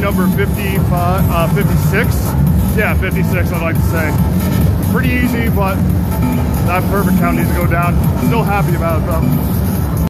number 55, uh, 56. Yeah, 56, I'd like to say. Pretty easy, but that perfect count needs to go down. Still happy about it though.